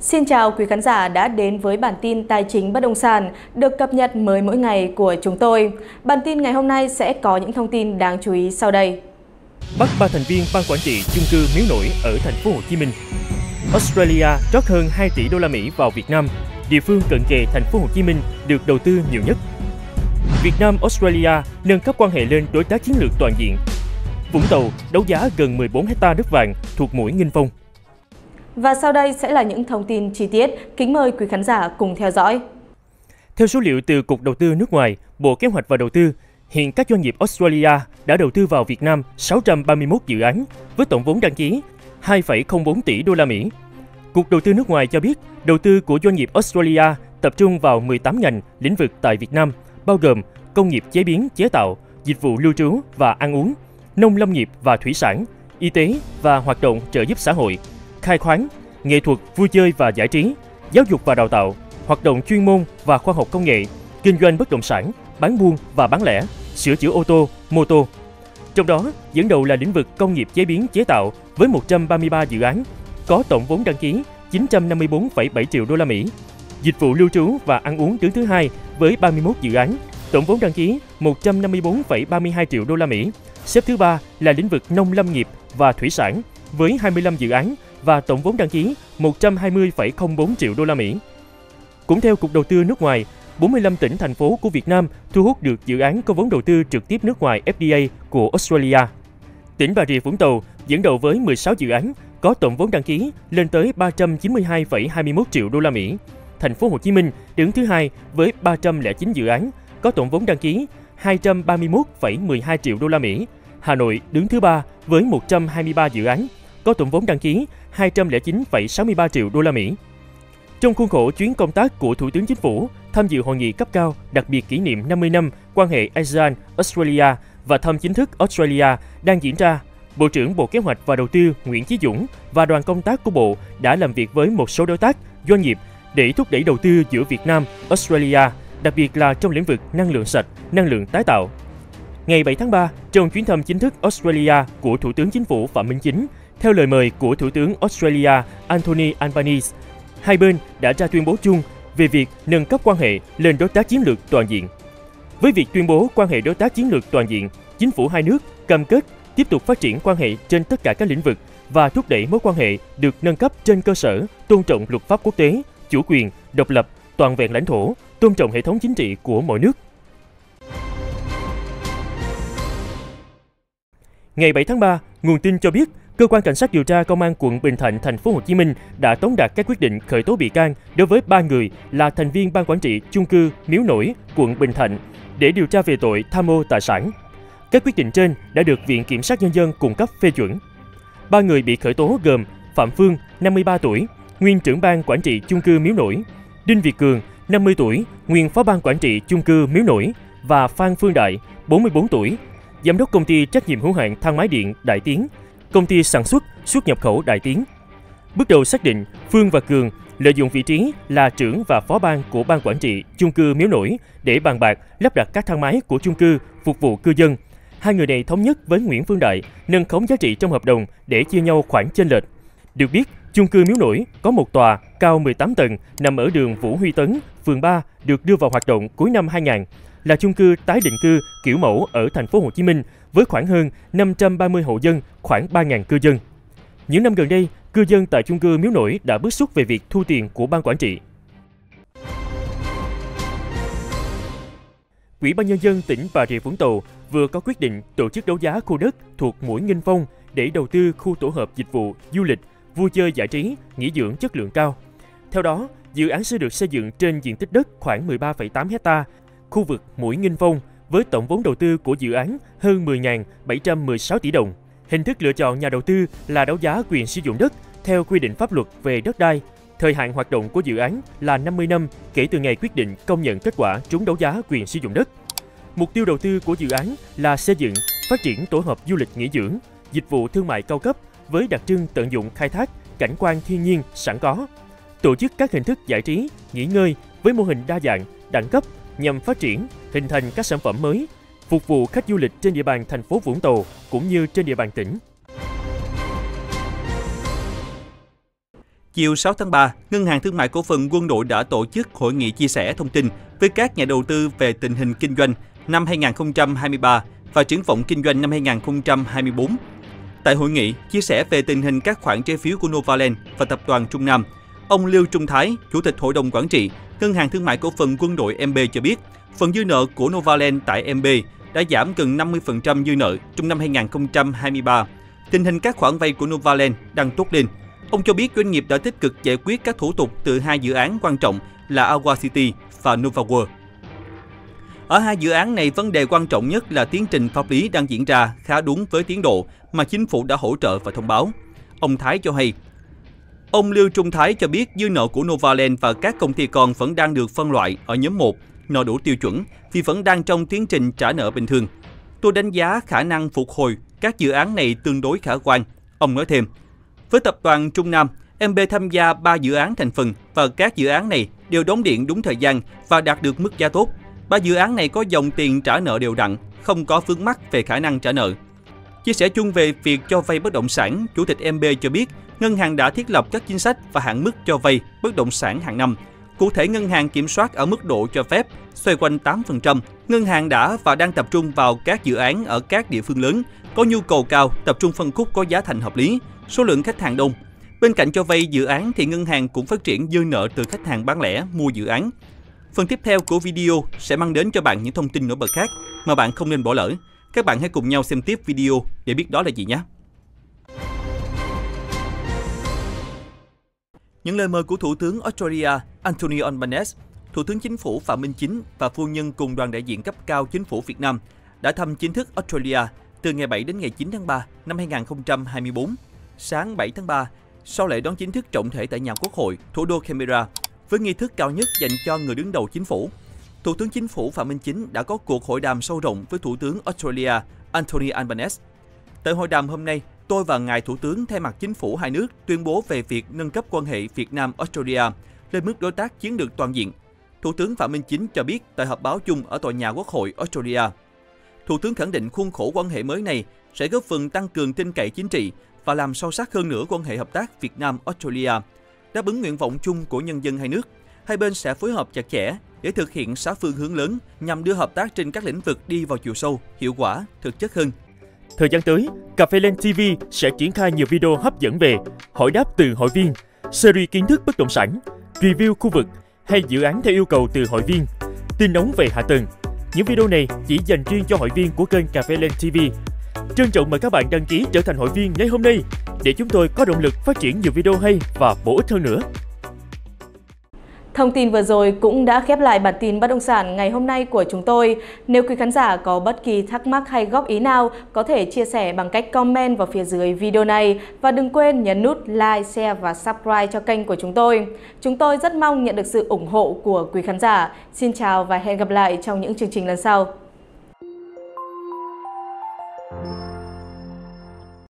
Xin chào quý khán giả đã đến với bản tin tài chính bất động sản được cập nhật mới mỗi ngày của chúng tôi. Bản tin ngày hôm nay sẽ có những thông tin đáng chú ý sau đây. Bắt ba thành viên ban quản trị chung cư miếu nổi ở thành phố Hồ Chí Minh. Australia rót hơn 2 tỷ đô la Mỹ vào Việt Nam, địa phương cận kề thành phố Hồ Chí Minh được đầu tư nhiều nhất. Việt Nam Australia nâng cấp quan hệ lên đối tác chiến lược toàn diện. Vũng Tàu đấu giá gần 14 hecta đất vàng thuộc mũi Nghinh Phong. Và sau đây sẽ là những thông tin chi tiết. Kính mời quý khán giả cùng theo dõi. Theo số liệu từ Cục Đầu tư nước ngoài, Bộ Kế hoạch và Đầu tư, hiện các doanh nghiệp Australia đã đầu tư vào Việt Nam 631 dự án với tổng vốn đăng ký 2,04 tỷ đô la Mỹ. Cục Đầu tư nước ngoài cho biết, đầu tư của doanh nghiệp Australia tập trung vào 18 ngành lĩnh vực tại Việt Nam, bao gồm công nghiệp chế biến, chế tạo, dịch vụ lưu trú và ăn uống, nông lâm nghiệp và thủy sản, y tế và hoạt động trợ giúp xã hội, khai khoáng, nghệ thuật, vui chơi và giải trí, giáo dục và đào tạo, hoạt động chuyên môn và khoa học công nghệ, kinh doanh bất động sản, bán buôn và bán lẻ, sửa chữa ô tô, mô tô. Trong đó, dẫn đầu là lĩnh vực công nghiệp chế biến chế tạo với 133 dự án, có tổng vốn đăng ký 954,7 triệu đô la Mỹ. Dịch vụ lưu trú và ăn uống đứng thứ hai với 31 dự án, tổng vốn đăng ký 154,32 triệu đô la Mỹ. Xếp thứ ba là lĩnh vực nông lâm nghiệp và thủy sản với 25 dự án và tổng vốn đăng ký 120,04 triệu đô la Mỹ. Cũng theo Cục Đầu tư nước ngoài, 45 tỉnh thành phố của Việt Nam thu hút được dự án có vốn đầu tư trực tiếp nước ngoài FDI của Australia. Tỉnh Bà Rịa Vũng Tàu dẫn đầu với 16 dự án có tổng vốn đăng ký lên tới 392,21 triệu đô la Mỹ. Thành phố Hồ Chí Minh đứng thứ hai với 309 dự án có tổng vốn đăng ký 231,12 triệu đô la Mỹ. Hà Nội đứng thứ ba với 123 dự án có tổng vốn đăng ký 209,63 triệu đô la Mỹ. Trong khuôn khổ chuyến công tác của Thủ tướng Chính phủ tham dự hội nghị cấp cao đặc biệt kỷ niệm 50 năm quan hệ ASEAN-Australia và thăm chính thức Australia đang diễn ra, Bộ trưởng Bộ Kế hoạch và Đầu tư Nguyễn Chí Dũng và đoàn công tác của Bộ đã làm việc với một số đối tác, doanh nghiệp để thúc đẩy đầu tư giữa Việt Nam, Australia, đặc biệt là trong lĩnh vực năng lượng sạch, năng lượng tái tạo. Ngày 7 tháng 3, trong chuyến thăm chính thức Australia của Thủ tướng Chính phủ Phạm Minh Chính, theo lời mời của Thủ tướng Australia Anthony Albanese, hai bên đã ra tuyên bố chung về việc nâng cấp quan hệ lên đối tác chiến lược toàn diện. Với việc tuyên bố quan hệ đối tác chiến lược toàn diện, chính phủ hai nước cam kết tiếp tục phát triển quan hệ trên tất cả các lĩnh vực và thúc đẩy mối quan hệ được nâng cấp trên cơ sở tôn trọng luật pháp quốc tế, chủ quyền, độc lập, toàn vẹn lãnh thổ, tôn trọng hệ thống chính trị của mỗi nước. Ngày 7 tháng 3, nguồn tin cho biết Cơ quan cảnh sát điều tra công an quận Bình Thạnh, thành phố Hồ Chí Minh đã tống đạt các quyết định khởi tố bị can đối với ba người là thành viên ban quản trị chung cư Miếu Nổi, quận Bình Thạnh để điều tra về tội tham mô tài sản. Các quyết định trên đã được Viện Kiểm sát Nhân dân cung cấp phê chuẩn. Ba người bị khởi tố gồm Phạm Phương, 53 tuổi, nguyên trưởng ban quản trị chung cư Miếu Nổi, Đinh Việt Cường, 50 tuổi, nguyên phó ban quản trị chung cư Miếu Nổi và Phan Phương Đại, 44 tuổi, giám đốc công ty trách nhiệm hữu hạn thang máy điện Đại Tiến, công ty sản xuất, xuất nhập khẩu Đại Tiến. Bước đầu xác định Phương và Cường lợi dụng vị trí là trưởng và phó ban của ban quản trị chung cư Miếu Nổi để bàn bạc lắp đặt các thang máy của chung cư phục vụ cư dân. Hai người này thống nhất với Nguyễn Phương Đại nâng khống giá trị trong hợp đồng để chia nhau khoản chênh lệch. Được biết, chung cư Miếu Nổi có một tòa cao 18 tầng nằm ở đường Vũ Huy Tấn, phường 3 được đưa vào hoạt động cuối năm 2000 là chung cư tái định cư kiểu mẫu ở thành phố Hồ Chí Minh với khoảng hơn 530 hộ dân, khoảng 3.000 cư dân. Những năm gần đây, cư dân tại chung cư Miếu Nổi đã bức xúc về việc thu tiền của ban quản trị. Ủy ban nhân dân tỉnh Bà Rịa Vũng Tàu vừa có quyết định tổ chức đấu giá khu đất thuộc mũi Nghinh Phong để đầu tư khu tổ hợp dịch vụ du lịch, vui chơi giải trí, nghỉ dưỡng chất lượng cao. Theo đó, dự án sẽ được xây dựng trên diện tích đất khoảng 13,8 hecta, khu vực mũi Nghinh Phong với tổng vốn đầu tư của dự án hơn 10.716 tỷ đồng. Hình thức lựa chọn nhà đầu tư là đấu giá quyền sử dụng đất theo quy định pháp luật về đất đai. Thời hạn hoạt động của dự án là 50 năm kể từ ngày quyết định công nhận kết quả trúng đấu giá quyền sử dụng đất. Mục tiêu đầu tư của dự án là xây dựng, phát triển tổ hợp du lịch nghỉ dưỡng, dịch vụ thương mại cao cấp với đặc trưng tận dụng khai thác cảnh quan thiên nhiên sẵn có, tổ chức các hình thức giải trí, nghỉ ngơi với mô hình đa dạng, đẳng cấp nhằm phát triển, hình thành các sản phẩm mới, phục vụ khách du lịch trên địa bàn thành phố Vũng Tàu cũng như trên địa bàn tỉnh. Chiều 6 tháng 3, Ngân hàng Thương mại Cổ phần Quân đội đã tổ chức hội nghị chia sẻ thông tin với các nhà đầu tư về tình hình kinh doanh năm 2023 và triển vọng kinh doanh năm 2024. Tại hội nghị, chia sẻ về tình hình các khoản trái phiếu của Novaland và tập đoàn Trung Nam, ông Lưu Trung Thái, Chủ tịch Hội đồng Quản trị, Ngân hàng Thương mại Cổ phần Quân đội MB cho biết, phần dư nợ của Novaland tại MB đã giảm gần 50% dư nợ trong năm 2023. Tình hình các khoản vay của Novaland đang tốt lên. Ông cho biết doanh nghiệp đã tích cực giải quyết các thủ tục từ hai dự án quan trọng là Aqua City và Nova World. Ở hai dự án này, vấn đề quan trọng nhất là tiến trình pháp lý đang diễn ra khá đúng với tiến độ mà chính phủ đã hỗ trợ và thông báo. Ông Thái cho hay, Ông Lưu Trung Thái cho biết dư nợ của Novaland và các công ty con vẫn đang được phân loại ở nhóm 1, nợ đủ tiêu chuẩn vì vẫn đang trong tiến trình trả nợ bình thường. Tôi đánh giá khả năng phục hồi các dự án này tương đối khả quan. Ông nói thêm, với tập đoàn Trung Nam, MB tham gia 3 dự án thành phần và các dự án này đều đóng điện đúng thời gian và đạt được mức giá tốt. Ba dự án này có dòng tiền trả nợ đều đặn, không có vướng mắc về khả năng trả nợ. Chia sẻ chung về việc cho vay bất động sản, Chủ tịch MB cho biết ngân hàng đã thiết lập các chính sách và hạn mức cho vay bất động sản hàng năm. Cụ thể, ngân hàng kiểm soát ở mức độ cho phép xoay quanh 8%. Ngân hàng đã và đang tập trung vào các dự án ở các địa phương lớn, có nhu cầu cao, tập trung phân khúc có giá thành hợp lý, số lượng khách hàng đông. Bên cạnh cho vay dự án thì ngân hàng cũng phát triển dư nợ từ khách hàng bán lẻ mua dự án. Phần tiếp theo của video sẽ mang đến cho bạn những thông tin nổi bật khác mà bạn không nên bỏ lỡ. Các bạn hãy cùng nhau xem tiếp video để biết đó là gì nhé. Những lời mời của Thủ tướng Australia Anthony Albanese, Thủ tướng Chính phủ Phạm Minh Chính và phu nhân cùng đoàn đại diện cấp cao Chính phủ Việt Nam đã thăm chính thức Australia từ ngày 7 đến ngày 9 tháng 3 năm 2024. Sáng 7 tháng 3, sau lễ đón chính thức trọng thể tại nhà Quốc hội, thủ đô Canberra, với nghi thức cao nhất dành cho người đứng đầu chính phủ. Thủ tướng Chính phủ Phạm Minh Chính đã có cuộc hội đàm sâu rộng với Thủ tướng Australia Anthony Albanese. Tại hội đàm hôm nay, tôi và ngài Thủ tướng thay mặt chính phủ hai nước tuyên bố về việc nâng cấp quan hệ Việt Nam-Australia lên mức đối tác chiến lược toàn diện. Thủ tướng Phạm Minh Chính cho biết tại họp báo chung ở tòa nhà Quốc hội Australia. Thủ tướng khẳng định khuôn khổ quan hệ mới này sẽ góp phần tăng cường tin cậy chính trị và làm sâu sắc hơn nữa quan hệ hợp tác Việt Nam-Australia, đáp ứng nguyện vọng chung của nhân dân hai nước. Hai bên sẽ phối hợp chặt chẽ để thực hiện sáu phương hướng lớn nhằm đưa hợp tác trên các lĩnh vực đi vào chiều sâu, hiệu quả, thực chất hơn. Thời gian tới, Cà phê Lên TV sẽ triển khai nhiều video hấp dẫn về hỏi đáp từ hội viên, series kiến thức bất động sản, review khu vực hay dự án theo yêu cầu từ hội viên, tin nóng về hạ tầng. Những video này chỉ dành riêng cho hội viên của kênh Cà phê Lên TV. Trân trọng mời các bạn đăng ký trở thành hội viên ngay hôm nay để chúng tôi có động lực phát triển nhiều video hay và bổ ích hơn nữa. Thông tin vừa rồi cũng đã khép lại bản tin bất động sản ngày hôm nay của chúng tôi. Nếu quý khán giả có bất kỳ thắc mắc hay góp ý nào, có thể chia sẻ bằng cách comment vào phía dưới video này và đừng quên nhấn nút like, share và subscribe cho kênh của chúng tôi. Chúng tôi rất mong nhận được sự ủng hộ của quý khán giả. Xin chào và hẹn gặp lại trong những chương trình lần sau.